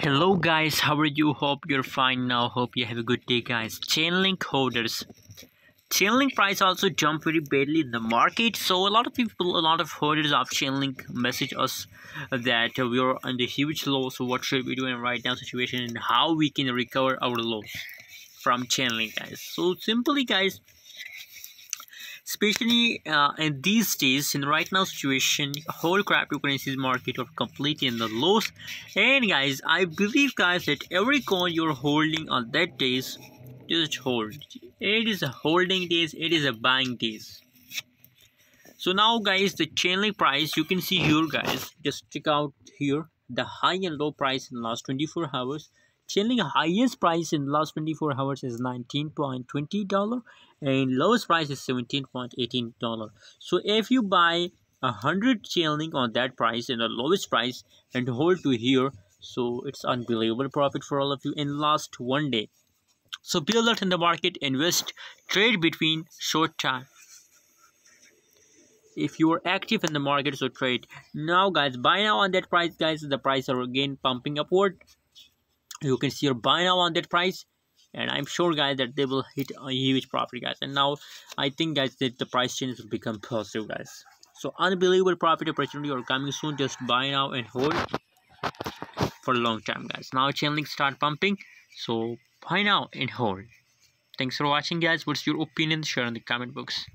hello guys. How are you? Hope you're fine now. Hope you have a good day guys. Chainlink holders. Chainlink price also jumped very badly in the market. So a lot of people a lot of holders of chainlink message us that we are the huge low so what should we do in right now situation and how we can recover our loss from chainlink guys? So simply guys especially uh, in these days in right now situation whole cryptocurrencies market are completely in the loss. And guys i believe guys that every coin you're holding on that days just hold. It is a holding days it is a buying days. So now guys the chainlink price you can see here guys. Just check out here. The high and low price in the last 24 hours Chainlink highest price in last 24 hours is $19.20 and lowest price is $17.18. So if you buy a hundred Chainlink on that price and the lowest price and hold to here, so it's unbelievable profit for all of you in last one day. So be alert in the market, invest, trade between short time if you are active in the market so trade now guys buy now on that price guys the price are again pumping upward you can see your buy now on that price and i'm sure guys that they will hit a huge profit guys. And now i think guys that the price change will become positive guys. So unbelievable profit opportunity are coming soon. Just buy now and hold for a long time guys. Now chainlink start pumping. So buy now and hold. Thanks for watching guys. What's your opinion? Share in the comment box